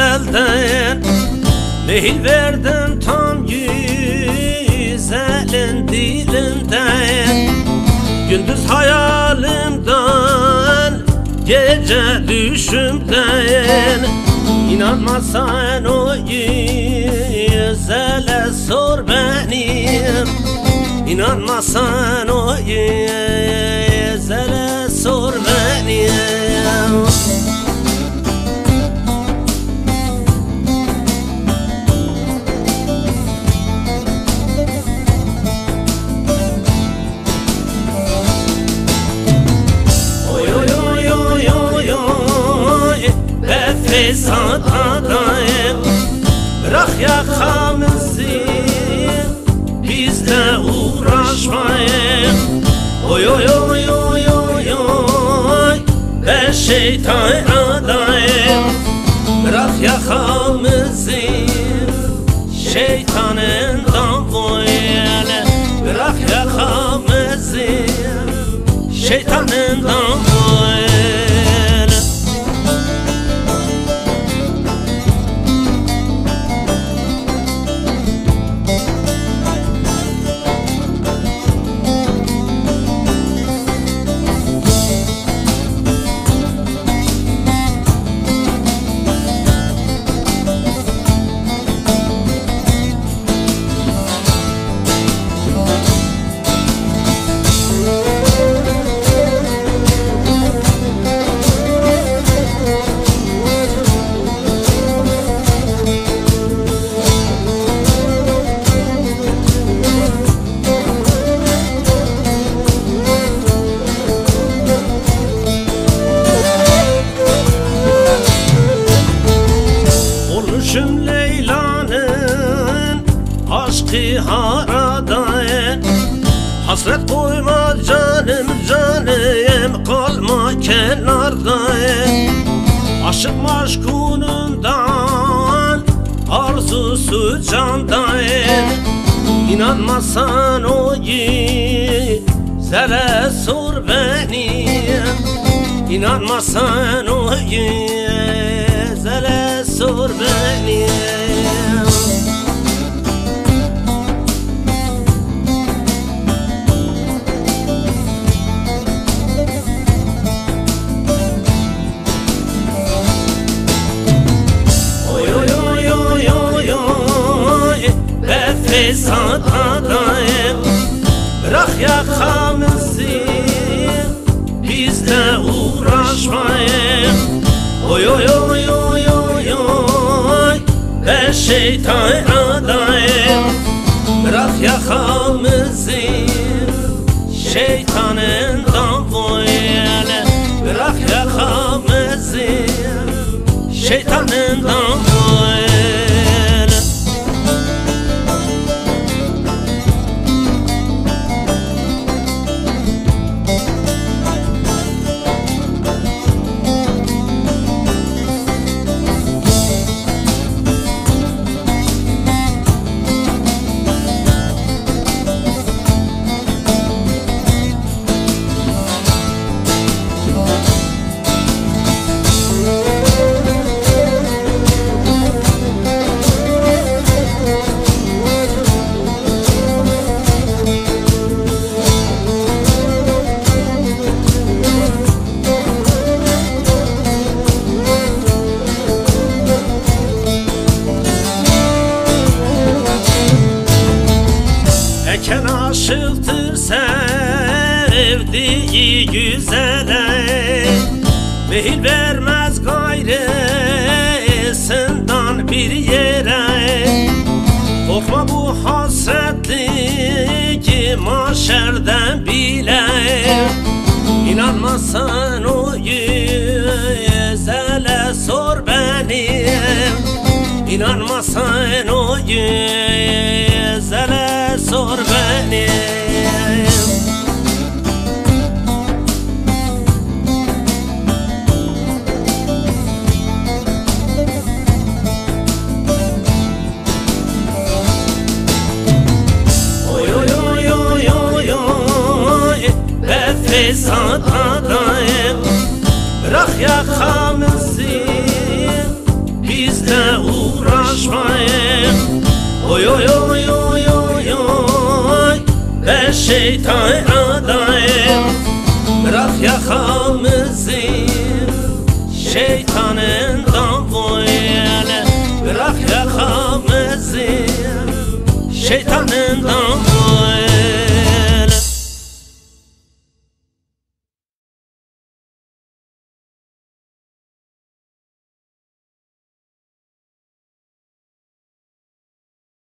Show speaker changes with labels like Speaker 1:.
Speaker 1: elden Lehil verdin tam güzelin dilinden Gündüz hayalimden Gece düşümden. İnanmazsan o güzele sor benim İnanmazsan o güzele sor benim Be fesat adayım Bırak yakamızı Bizle uğraşmayın. Oy oy oy oy oy oy Be şeytan adayım. Bırak yakamızı Şeytanından böyle Bırak yakamızı Şeytanından böyle koyma canım canım kalma kenardayen Aşık maşkunundan arzusu candayen İnanmazsan o güzele sor benim İnanmazsan o güzele sor benim Adayım Bırak yakamızı Bizle uğraşmayın. Oy oy oy oy oy oy Be şeytan adayım Bırak yakamızı Şeytanından böyle Bırak yakamızı Şeytanından böyle sevdiği güzele Mehil vermez gayrısından bir yere. Korkma bu hasretlik maşerden bile. İnanmazsan o güzele sor benim İnanmazsan o güzele sor benim sadaim rach ya khamzir biz da urashmaim oy oy oy oy oy oy be shaytan adaim rach ya khamzir shaytanen davoyel rach ya khamzir shaytanen davoyel